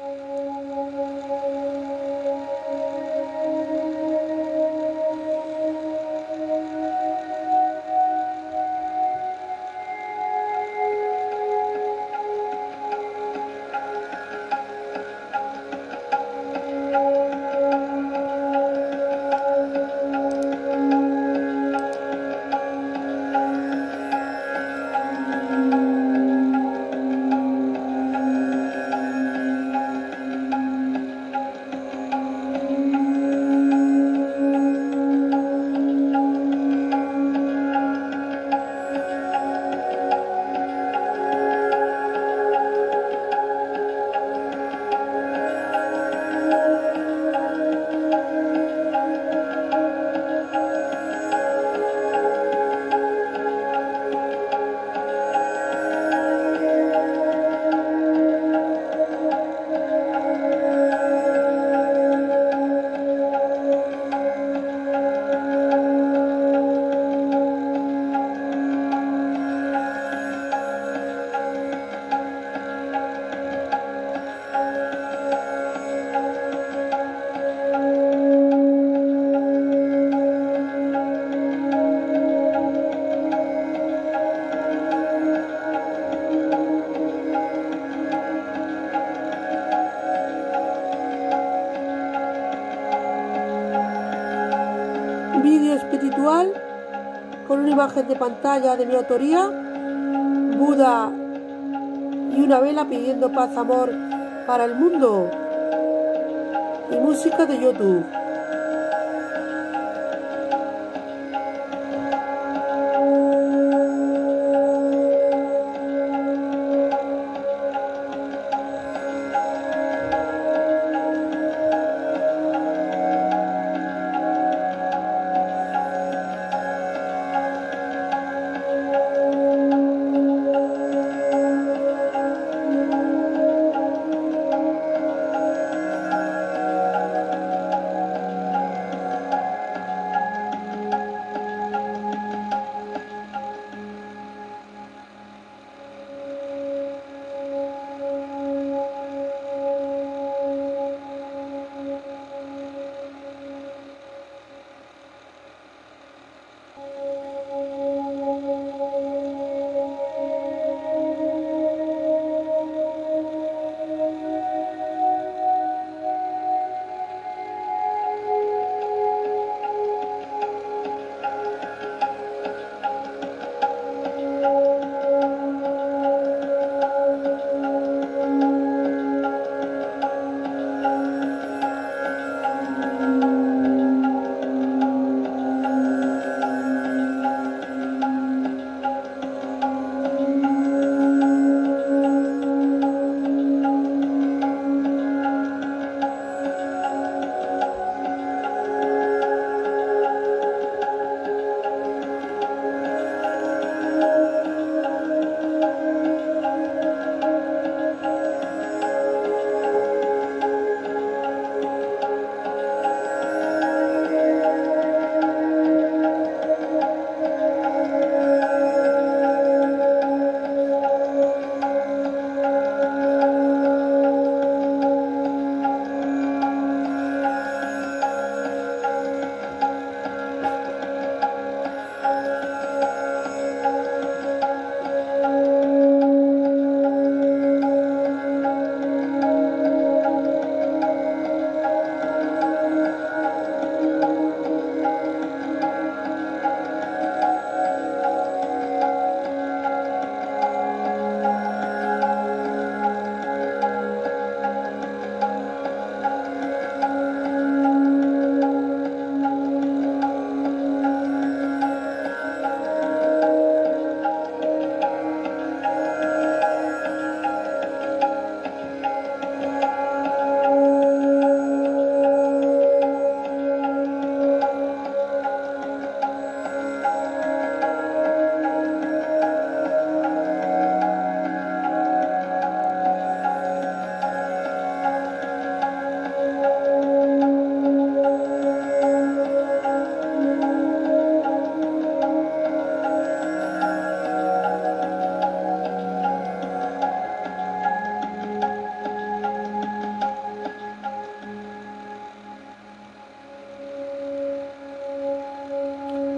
you espiritual con una imagen de pantalla de mi autoría, Buda y una vela pidiendo paz, amor para el mundo y música de YouTube.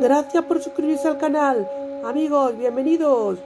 Gracias por suscribirse al canal. Amigos, bienvenidos.